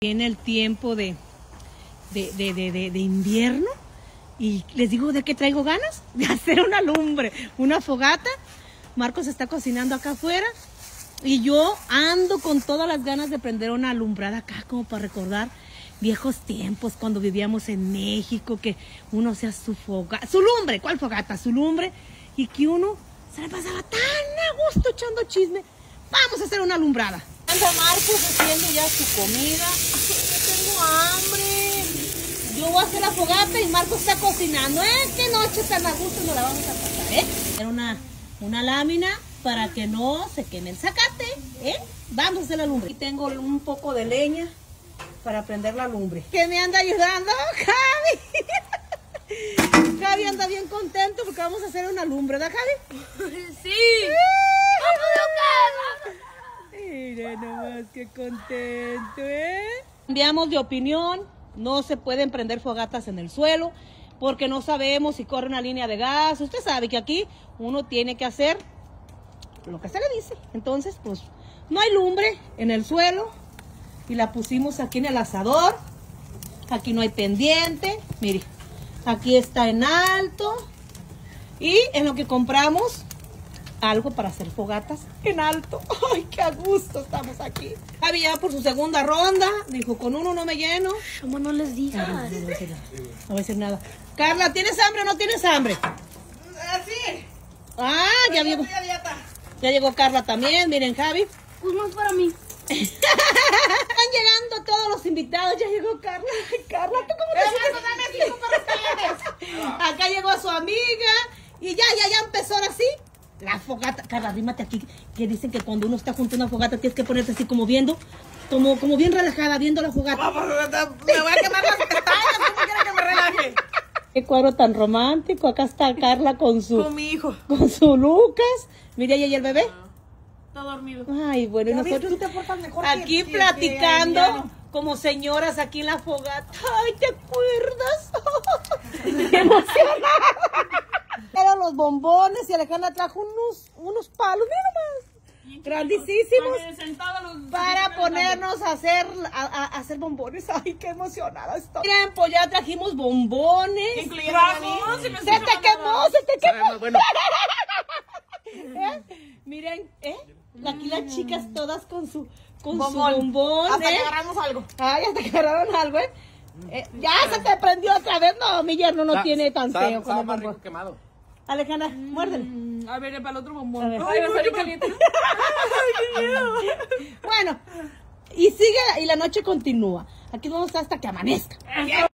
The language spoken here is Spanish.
Viene el tiempo de, de, de, de, invierno y les digo de qué traigo ganas, de hacer una lumbre, una fogata. Marcos está cocinando acá afuera y yo ando con todas las ganas de prender una alumbrada acá como para recordar viejos tiempos cuando vivíamos en México, que uno sea su fogata, su lumbre, ¿cuál fogata? Su lumbre y que uno se le pasaba tan a gusto echando chisme. Vamos a hacer una alumbrada. Marcos ya su comida. Ay, tengo hambre. Yo voy a hacer la fogata y Marcos está cocinando. ¿Eh? Qué noche tan a gusto nos la vamos a pasar, ¿eh? Era una, una lámina para que no se queme el zacate, ¿eh? Vamos a hacer la lumbre. Y tengo un poco de leña para prender la lumbre. ¿Qué me anda ayudando, Javi? Javi anda bien contento porque vamos a hacer una lumbre, ¿verdad, Javi? Sí. Mira nomás qué contento, ¿eh? Cambiamos de opinión, no se pueden prender fogatas en el suelo porque no sabemos si corre una línea de gas. Usted sabe que aquí uno tiene que hacer lo que se le dice. Entonces, pues, no hay lumbre en el suelo y la pusimos aquí en el asador. Aquí no hay pendiente, mire, aquí está en alto y en lo que compramos algo para hacer fogatas en alto. ¡Ay, qué a gusto estamos aquí! Javi ya por su segunda ronda dijo, con uno no me lleno. ¿Cómo no les No digas? voy a decir nada. No voy a decir nada. Carla, ¿tienes hambre o no tienes hambre? Así. Ah, ya llegó, Estoy a dieta. ya llegó Carla también. Miren, Javi. Pues más para mí. Están llegando todos los invitados. Ya llegó Carla. Carla, ¿tú cómo te sientes? dame cinco para ustedes. Acá llegó su amiga. Y ya, ya, ya empezó ahora sí. La fogata. Carla, arrímate aquí. Que dicen que cuando uno está junto a una fogata tienes que ponerte así como viendo. Como, como bien relajada, viendo la fogata. Vamos, Me voy a quemar las pestañas. ¿Cómo quieren que me relaje? Qué cuadro tan romántico. Acá está Carla con su, Con mi hijo. con su Lucas. Mira, y el bebé. Está dormido. Ay, bueno, y nosotros tú te portas mejor aquí que- platicando que como señoras aquí en la fogata. Ay, ¿te acuerdas? Qué emocionada. Eran los bombones y Alejandra trajo unos, unos palos, mira nomás, grandísimos. Para ponernos a hacer, a, a- a hacer bombones. Ay, qué emocionada estoy. Miren, pues ya trajimos bombones. Mí. Se te quemó, se te quemó. Bueno, ¿Eh? Miren, ¿eh? Aquí las chicas todas con su, con Bombón. su bombón, hasta ¿eh? que agarramos algo. Ay, hasta que agarraron algo, ¿eh? Eh, ya se te prendió otra vez. No, mi yerno no tiene tan feo como más rico quemado. Alejandra, muérdele. Mm, A ver, para el otro bombón. A ver. Ay, va a salir caliente. Bueno, y sigue, y la noche continúa. Aquí vamos hasta que amanezca.